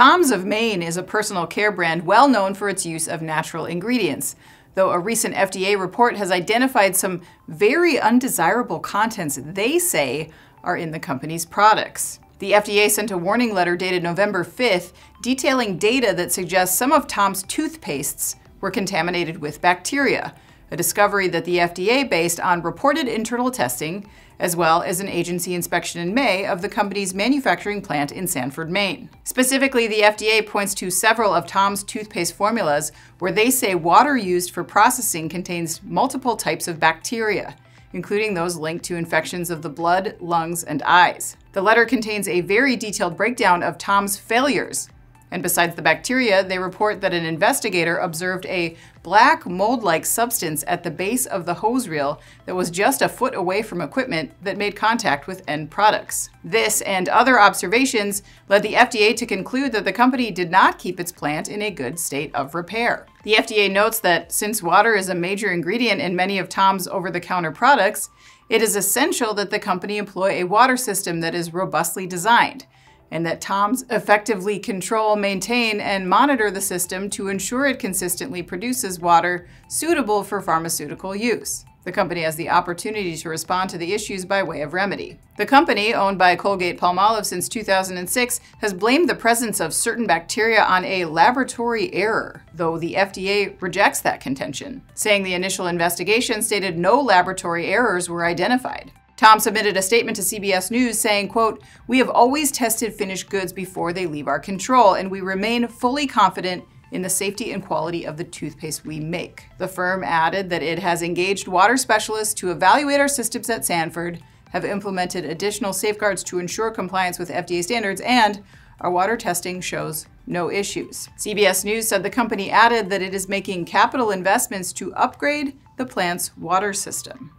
Tom's of Maine is a personal care brand well known for its use of natural ingredients, though a recent FDA report has identified some very undesirable contents they say are in the company's products. The FDA sent a warning letter dated November 5th detailing data that suggests some of Tom's toothpastes were contaminated with bacteria, a discovery that the FDA based on reported internal testing as well as an agency inspection in May of the company's manufacturing plant in Sanford, Maine. Specifically, the FDA points to several of Tom's toothpaste formulas where they say water used for processing contains multiple types of bacteria, including those linked to infections of the blood, lungs, and eyes. The letter contains a very detailed breakdown of Tom's failures and besides the bacteria, they report that an investigator observed a black mold like substance at the base of the hose reel that was just a foot away from equipment that made contact with end products. This and other observations led the FDA to conclude that the company did not keep its plant in a good state of repair. The FDA notes that since water is a major ingredient in many of Tom's over the counter products, it is essential that the company employ a water system that is robustly designed and that Toms effectively control, maintain, and monitor the system to ensure it consistently produces water suitable for pharmaceutical use. The company has the opportunity to respond to the issues by way of remedy. The company, owned by Colgate Palmolive since 2006, has blamed the presence of certain bacteria on a laboratory error, though the FDA rejects that contention, saying the initial investigation stated no laboratory errors were identified. Tom submitted a statement to CBS News saying, quote, "We have always tested finished goods before they leave our control and we remain fully confident in the safety and quality of the toothpaste we make." The firm added that it has engaged water specialists to evaluate our systems at Sanford, have implemented additional safeguards to ensure compliance with FDA standards, and our water testing shows no issues. CBS News said the company added that it is making capital investments to upgrade the plant's water system.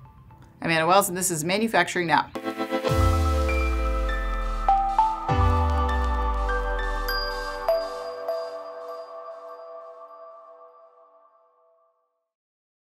I'm Anna Wells, and this is Manufacturing Now.